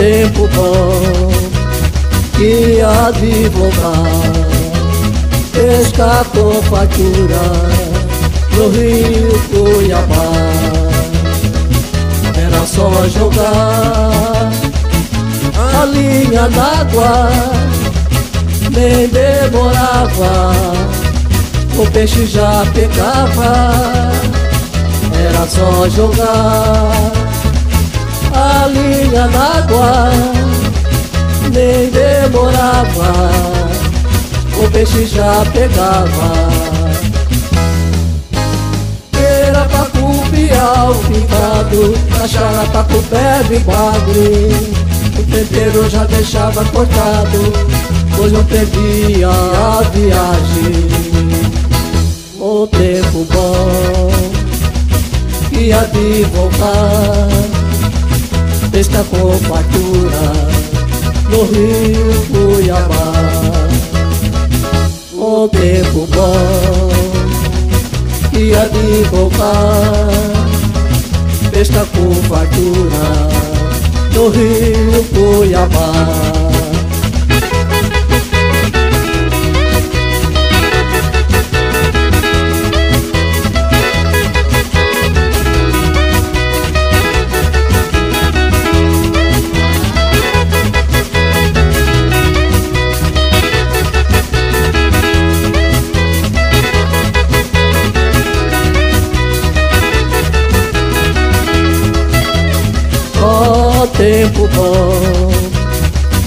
tempo bom que há de voltar. Escapou fatura no Rio Cuiabá. Era só jogar a linha d'água, nem demorava. O peixe já pegava, era só jogar a linha d'água Nem demorava O peixe já pegava. Era pacu, piau, pintado Cachara, pacu, bebe, bagre. O tempero já deixava cortado Pois não perdia a viagem. O tempo bom Ia de voltar Pesca com fartura No rio Cuiabá. O tempo bom Ia de voltar. Pesca com fartura no rio Cuiabá tempo bom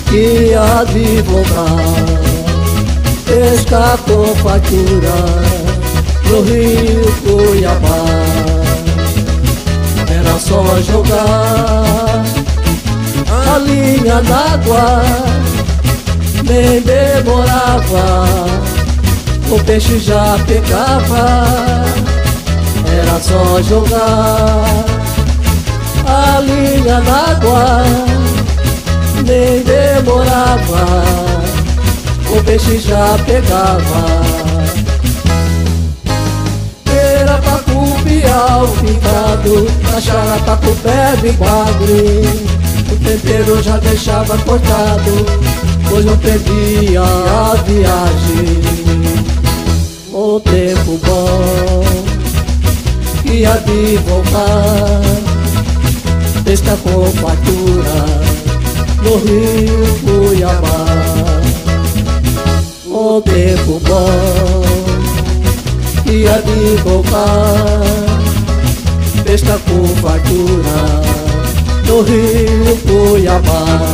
que há de voltar fatura no rio Cuiabá. Era só jogar a linha d'água Nem demorava, o peixe já pegava. Era só jogar a linha d'água Nem demorava O peixe já pegava. Era pacu, piau, pintado Cachara, pacu, bebe, bagre O tempero já deixava cortado Pois não perdia a viagem. O tempo bom Ia de voltar pesca com fartura no rio Cuiabá. O tempo bom ia de voltar, pesca com fartura no rio Cuiabá.